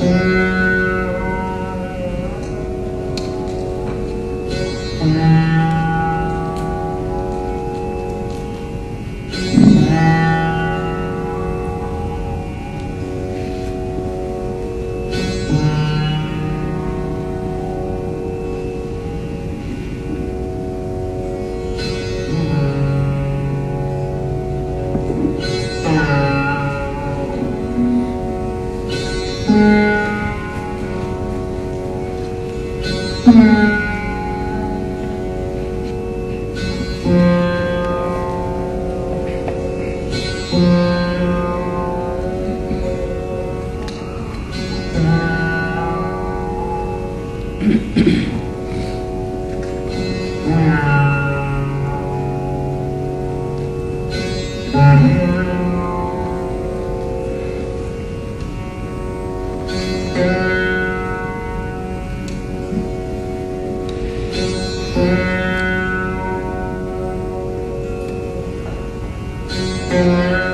Mm-hmm. Música